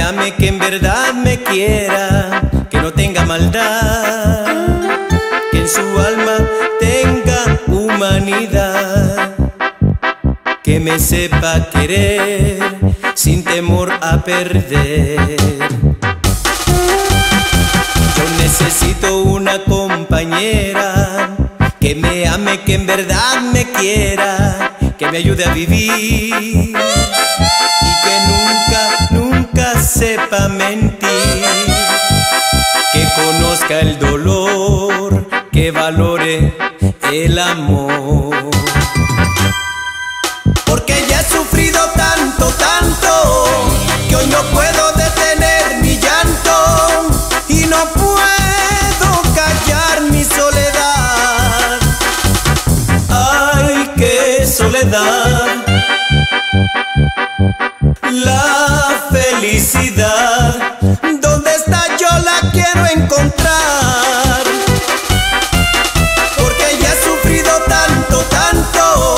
ame, que en verdad me quiera, que no tenga maldad, que en su alma tenga humanidad, que me sepa querer sin temor a perder. Yo necesito una compañera que me ame, que en verdad me quiera, que me ayude a vivir sepa mentir, que conozca el dolor, que valore el amor. Porque ya he sufrido tanto, tanto, que hoy no puedo detener mi llanto y no puedo callar mi soledad. Ay, qué soledad. La felicidad, Porque ya he sufrido tanto, tanto,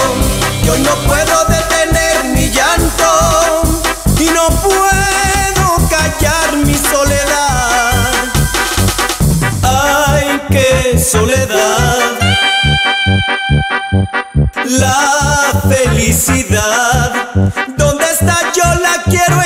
que hoy no puedo detener mi llanto y no puedo callar mi soledad. Ay, qué soledad. La felicidad, ¿dónde está? Yo la quiero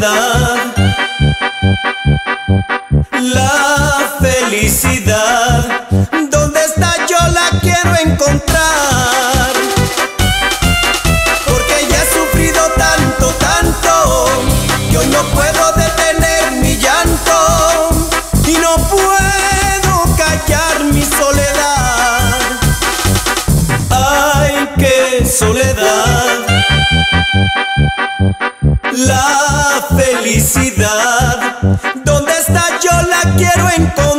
La felicidad, ¿dónde está? Yo la quiero encontrar. Porque ya he sufrido tanto, tanto, que hoy no puedo detener mi llanto y no puedo callar mi soledad. Ay, qué soledad. La ¿dónde está? Yo la quiero encontrar.